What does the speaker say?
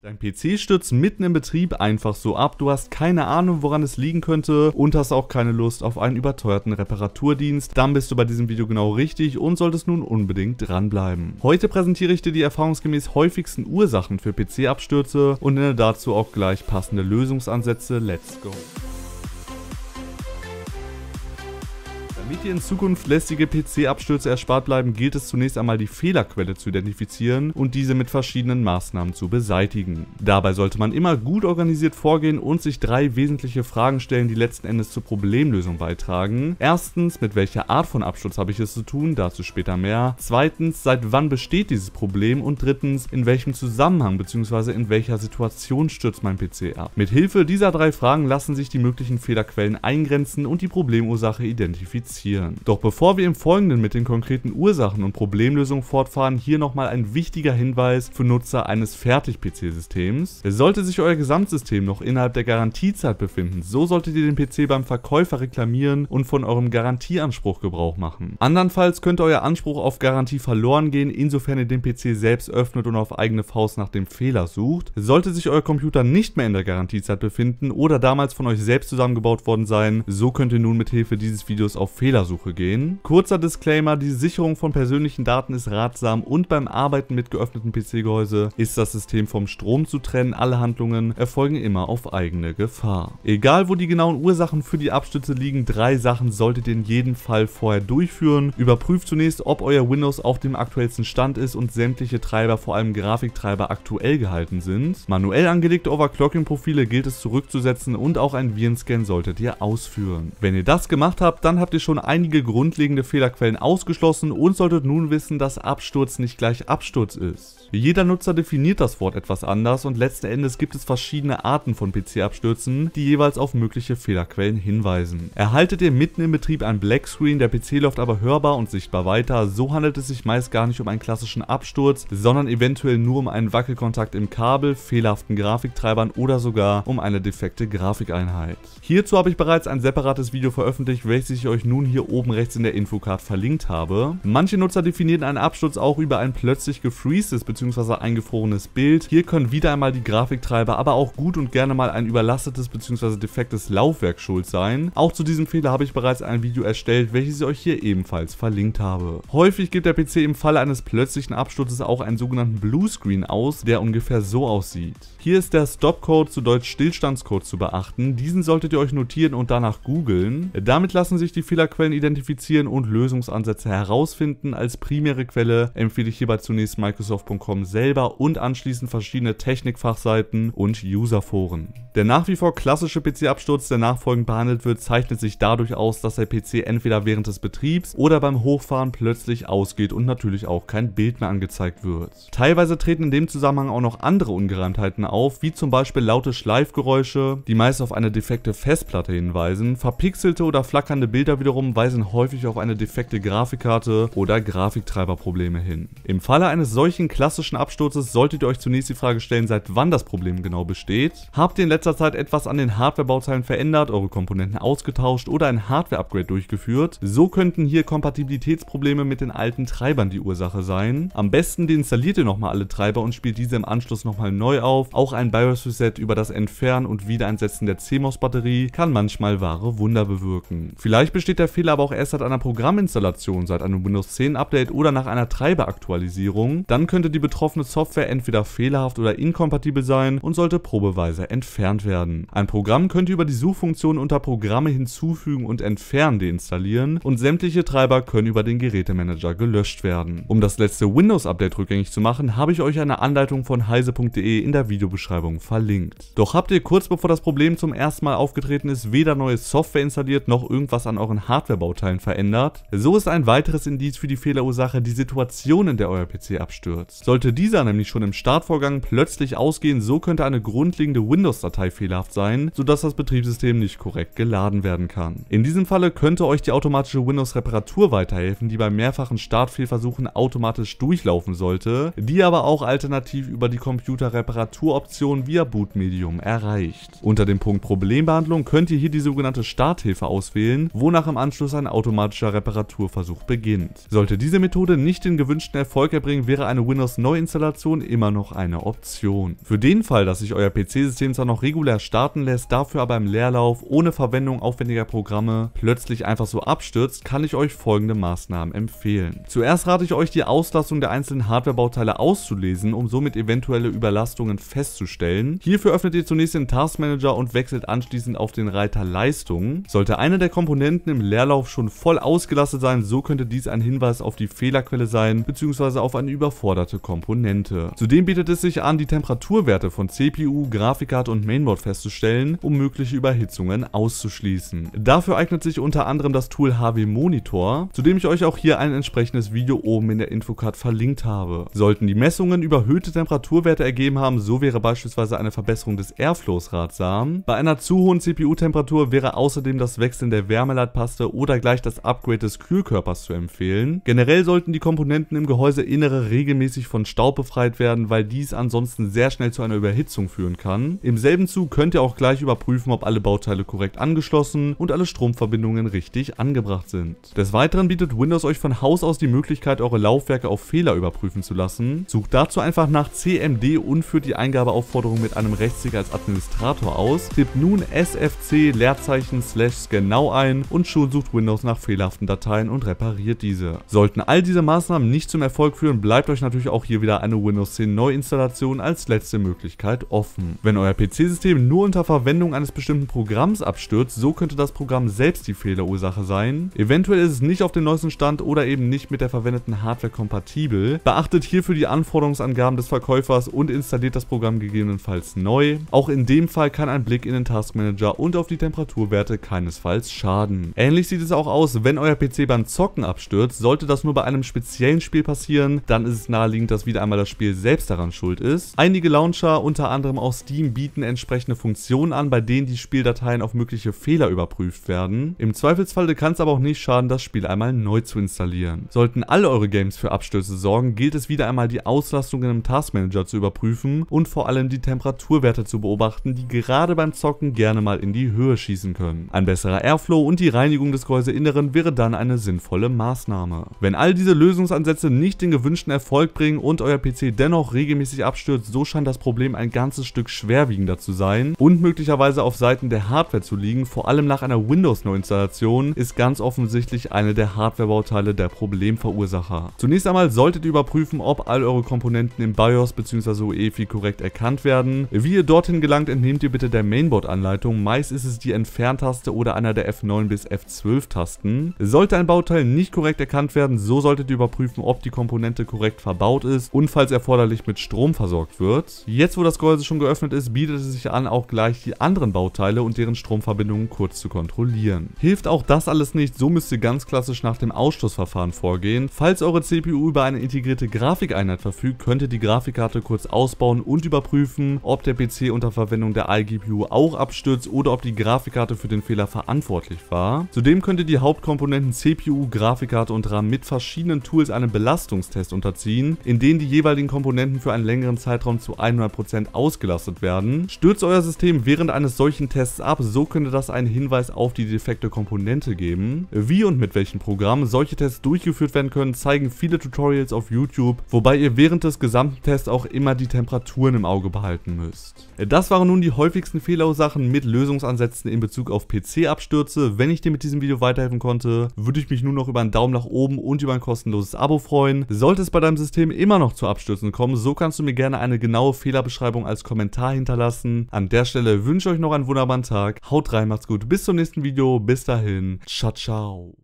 Dein PC stürzt mitten im Betrieb einfach so ab, du hast keine Ahnung woran es liegen könnte und hast auch keine Lust auf einen überteuerten Reparaturdienst, dann bist du bei diesem Video genau richtig und solltest nun unbedingt dranbleiben. Heute präsentiere ich dir die erfahrungsgemäß häufigsten Ursachen für PC-Abstürze und nenne dazu auch gleich passende Lösungsansätze. Let's go! Damit dir in Zukunft lästige PC-Abstürze erspart bleiben, gilt es zunächst einmal die Fehlerquelle zu identifizieren und diese mit verschiedenen Maßnahmen zu beseitigen. Dabei sollte man immer gut organisiert vorgehen und sich drei wesentliche Fragen stellen, die letzten Endes zur Problemlösung beitragen. Erstens, mit welcher Art von Absturz habe ich es zu tun, dazu später mehr. Zweitens, seit wann besteht dieses Problem und drittens, in welchem Zusammenhang bzw. in welcher Situation stürzt mein PC ab. Mit Hilfe dieser drei Fragen lassen sich die möglichen Fehlerquellen eingrenzen und die Problemursache identifizieren passieren. Doch bevor wir im Folgenden mit den konkreten Ursachen und Problemlösungen fortfahren, hier nochmal ein wichtiger Hinweis für Nutzer eines Fertig-PC-Systems. Sollte sich euer Gesamtsystem noch innerhalb der Garantiezeit befinden, so solltet ihr den PC beim Verkäufer reklamieren und von eurem Garantieanspruch Gebrauch machen. Andernfalls könnte euer Anspruch auf Garantie verloren gehen, insofern ihr den PC selbst öffnet und auf eigene Faust nach dem Fehler sucht. Sollte sich euer Computer nicht mehr in der Garantiezeit befinden oder damals von euch selbst zusammengebaut worden sein, so könnt ihr nun mit Hilfe dieses Videos auf Fehler Fehlersuche gehen. Kurzer Disclaimer, die Sicherung von persönlichen Daten ist ratsam und beim Arbeiten mit geöffnetem PC-Gehäuse ist das System vom Strom zu trennen. Alle Handlungen erfolgen immer auf eigene Gefahr. Egal wo die genauen Ursachen für die Abstürze liegen, drei Sachen solltet ihr in jedem Fall vorher durchführen. Überprüft zunächst, ob euer Windows auf dem aktuellsten Stand ist und sämtliche Treiber, vor allem Grafiktreiber, aktuell gehalten sind. Manuell angelegte Overclocking-Profile gilt es zurückzusetzen und auch ein Virenscan solltet ihr ausführen. Wenn ihr das gemacht habt, dann habt ihr schon einige grundlegende Fehlerquellen ausgeschlossen und solltet nun wissen, dass Absturz nicht gleich Absturz ist. Jeder Nutzer definiert das Wort etwas anders und letzten Endes gibt es verschiedene Arten von PC-Abstürzen, die jeweils auf mögliche Fehlerquellen hinweisen. Erhaltet ihr mitten im Betrieb ein Blackscreen, der PC läuft aber hörbar und sichtbar weiter, so handelt es sich meist gar nicht um einen klassischen Absturz, sondern eventuell nur um einen Wackelkontakt im Kabel, fehlerhaften Grafiktreibern oder sogar um eine defekte Grafikeinheit. Hierzu habe ich bereits ein separates Video veröffentlicht, welches ich euch nun hier oben rechts in der Infocard verlinkt habe. Manche Nutzer definieren einen Absturz auch über ein plötzlich gefreezes bzw. eingefrorenes Bild. Hier können wieder einmal die Grafiktreiber, aber auch gut und gerne mal ein überlastetes bzw. defektes Laufwerk schuld sein. Auch zu diesem Fehler habe ich bereits ein Video erstellt, welches ich euch hier ebenfalls verlinkt habe. Häufig gibt der PC im Falle eines plötzlichen Absturzes auch einen sogenannten Bluescreen aus, der ungefähr so aussieht. Hier ist der Stopcode zu Deutsch Stillstandscode zu beachten. Diesen solltet ihr euch notieren und danach googeln. Damit lassen sich die Fehlerquellen identifizieren und Lösungsansätze herausfinden. Als primäre Quelle empfehle ich hierbei zunächst Microsoft.com Gamescom selber und anschließend verschiedene Technikfachseiten und Userforen. Der nach wie vor klassische PC-Absturz, der nachfolgend behandelt wird, zeichnet sich dadurch aus, dass der PC entweder während des Betriebs oder beim Hochfahren plötzlich ausgeht und natürlich auch kein Bild mehr angezeigt wird. Teilweise treten in dem Zusammenhang auch noch andere Ungereimtheiten auf, wie zum Beispiel laute Schleifgeräusche, die meist auf eine defekte Festplatte hinweisen. Verpixelte oder flackernde Bilder wiederum weisen häufig auf eine defekte Grafikkarte oder Grafiktreiberprobleme hin. Im Falle eines solchen klassischen klassischen Absturzes solltet ihr euch zunächst die Frage stellen, seit wann das Problem genau besteht. Habt ihr in letzter Zeit etwas an den Hardware-Bauteilen verändert, eure Komponenten ausgetauscht oder ein Hardware-Upgrade durchgeführt? So könnten hier Kompatibilitätsprobleme mit den alten Treibern die Ursache sein. Am besten deinstalliert ihr nochmal alle Treiber und spielt diese im Anschluss nochmal neu auf. Auch ein BIOS-Reset über das Entfernen und Wiedereinsetzen der CMOS-Batterie kann manchmal wahre Wunder bewirken. Vielleicht besteht der Fehler aber auch erst seit einer Programminstallation, seit einem Windows 10 Update oder nach einer Treiberaktualisierung. Dann könnte die betroffene Software entweder fehlerhaft oder inkompatibel sein und sollte probeweise entfernt werden. Ein Programm könnt ihr über die Suchfunktion unter Programme hinzufügen und entfernen deinstallieren und sämtliche Treiber können über den Gerätemanager gelöscht werden. Um das letzte Windows-Update rückgängig zu machen, habe ich euch eine Anleitung von heise.de in der Videobeschreibung verlinkt. Doch habt ihr kurz bevor das Problem zum ersten Mal aufgetreten ist, weder neue Software installiert noch irgendwas an euren Hardware-Bauteilen verändert, so ist ein weiteres Indiz für die Fehlerursache die Situation, in der euer PC abstürzt. Sollte dieser nämlich schon im Startvorgang plötzlich ausgehen, so könnte eine grundlegende Windows-Datei Datei fehlerhaft sein, sodass das Betriebssystem nicht korrekt geladen werden kann. In diesem Falle könnte euch die automatische Windows-Reparatur weiterhelfen, die bei mehrfachen Startfehlversuchen automatisch durchlaufen sollte, die aber auch alternativ über die Computerreparaturoption via Bootmedium erreicht. Unter dem Punkt Problembehandlung könnt ihr hier die sogenannte Starthilfe auswählen, wonach im Anschluss ein automatischer Reparaturversuch beginnt. Sollte diese Methode nicht den gewünschten Erfolg erbringen, wäre eine Windows-Neuinstallation immer noch eine Option. Für den Fall, dass sich euer PC-System zwar noch regulär starten lässt, dafür aber im Leerlauf ohne Verwendung aufwendiger Programme plötzlich einfach so abstürzt, kann ich euch folgende Maßnahmen empfehlen. Zuerst rate ich euch, die Auslastung der einzelnen Hardwarebauteile auszulesen, um somit eventuelle Überlastungen festzustellen. Hierfür öffnet ihr zunächst den Taskmanager und wechselt anschließend auf den Reiter Leistung. Sollte eine der Komponenten im Leerlauf schon voll ausgelastet sein, so könnte dies ein Hinweis auf die Fehlerquelle sein, bzw. auf eine überforderte Komponente. Zudem bietet es sich an, die Temperaturwerte von CPU, Grafikkarte und Mainboard festzustellen, um mögliche Überhitzungen auszuschließen. Dafür eignet sich unter anderem das Tool HW Monitor, zu dem ich euch auch hier ein entsprechendes Video oben in der Infocard verlinkt habe. Sollten die Messungen überhöhte Temperaturwerte ergeben haben, so wäre beispielsweise eine Verbesserung des Airflows ratsam. Bei einer zu hohen CPU-Temperatur wäre außerdem das Wechseln der Wärmeleitpaste oder gleich das Upgrade des Kühlkörpers zu empfehlen. Generell sollten die Komponenten im Gehäuseinnere regelmäßig von Staub befreit werden, weil dies ansonsten sehr schnell zu einer Überhitzung führen kann. Im selben Zug könnt ihr auch gleich überprüfen, ob alle Bauteile korrekt angeschlossen und alle Stromverbindungen richtig angebracht sind. Des Weiteren bietet Windows euch von Haus aus die Möglichkeit, eure Laufwerke auf Fehler überprüfen zu lassen. Sucht dazu einfach nach CMD und führt die Eingabeaufforderung mit einem Rechtsklick als Administrator aus, tippt nun sfc Leerzeichen slash genau ein und schon sucht Windows nach fehlerhaften Dateien und repariert diese. Sollten all diese Maßnahmen nicht zum Erfolg führen, bleibt euch natürlich auch hier wieder eine Windows 10 Neuinstallation als letzte Möglichkeit offen. Wenn euer PC-System nur unter Verwendung eines bestimmten Programms abstürzt, so könnte das Programm selbst die Fehlerursache sein. Eventuell ist es nicht auf dem neuesten Stand oder eben nicht mit der verwendeten Hardware kompatibel. Beachtet hierfür die Anforderungsangaben des Verkäufers und installiert das Programm gegebenenfalls neu. Auch in dem Fall kann ein Blick in den Taskmanager und auf die Temperaturwerte keinesfalls schaden. Ähnlich sieht es auch aus, wenn euer PC beim Zocken abstürzt. Sollte das nur bei einem speziellen Spiel passieren, dann ist es naheliegend, dass wieder einmal das Spiel selbst daran schuld ist. Einige Launcher, unter anderem auch Steam, bieten entsprechende Funktionen an, bei denen die Spieldateien auf mögliche Fehler überprüft werden. Im Zweifelsfalle kann es aber auch nicht schaden, das Spiel einmal neu zu installieren. Sollten alle eure Games für Abstürze sorgen, gilt es wieder einmal die Auslastung in einem Taskmanager zu überprüfen und vor allem die Temperaturwerte zu beobachten, die gerade beim Zocken gerne mal in die Höhe schießen können. Ein besserer Airflow und die Reinigung des Gehäuseinneren wäre dann eine sinnvolle Maßnahme. Wenn all diese Lösungsansätze nicht den gewünschten Erfolg bringen und euer PC dennoch regelmäßig abstürzt, so scheint das Problem ein ganzes Stück schwerwiegender zu sein und möglicherweise auf Seiten der Hardware zu liegen, vor allem nach einer Windows-Neuinstallation ist ganz offensichtlich eine der Hardware-Bauteile der Problemverursacher. Zunächst einmal solltet ihr überprüfen, ob all eure Komponenten im BIOS bzw. UEFI korrekt erkannt werden. Wie ihr dorthin gelangt, entnehmt ihr bitte der Mainboard-Anleitung. Meist ist es die Entferntaste oder einer der F9 bis F12 Tasten. Sollte ein Bauteil nicht korrekt erkannt werden, so solltet ihr überprüfen, ob die Komponente korrekt verbaut ist und falls erforderlich mit Strom versorgt wird. Jetzt wo das Gehäuse schon geöffnet ist, bietet es sich an, auch gleich die anderen Bauteile und deren Stromverbindungen kurz zu kontrollieren. Hilft auch das alles nicht, so müsst ihr ganz klassisch nach dem Ausschlussverfahren vorgehen. Falls eure CPU über eine integrierte Grafikeinheit verfügt, könnt ihr die Grafikkarte kurz ausbauen und überprüfen, ob der PC unter Verwendung der iGPU auch abstürzt oder ob die Grafikkarte für den Fehler verantwortlich war. Zudem könnt ihr die Hauptkomponenten CPU, Grafikkarte und RAM mit verschiedenen Tools einem Belastungstest unterziehen, in denen die jeweiligen Komponenten für einen längeren Zeitraum zu 100% ausgelastet werden. Stürzt euer System während eines solchen Tests ab, so könnte das einen Hinweis auf die defekte Komponente geben. Wie und mit welchen Programmen solche Tests durchgeführt werden können, zeigen viele Tutorials auf YouTube, wobei ihr während des gesamten Tests auch immer die Temperaturen im Auge behalten müsst. Das waren nun die häufigsten Fehlerursachen mit Lösungsansätzen in Bezug auf PC-Abstürze. Wenn ich dir mit diesem Video weiterhelfen konnte, würde ich mich nur noch über einen Daumen nach oben und über ein kostenloses Abo freuen. Sollte es bei deinem System immer noch zu Abstürzen kommen, so kannst du mir gerne eine genaue Fehlerbeschreibung als Kommentar hinterlassen. An der Stelle wünsche ich euch noch einen wunderbaren Tag. Haut rein, macht's gut. Bis zum nächsten Video. Bis dahin. Ciao, ciao.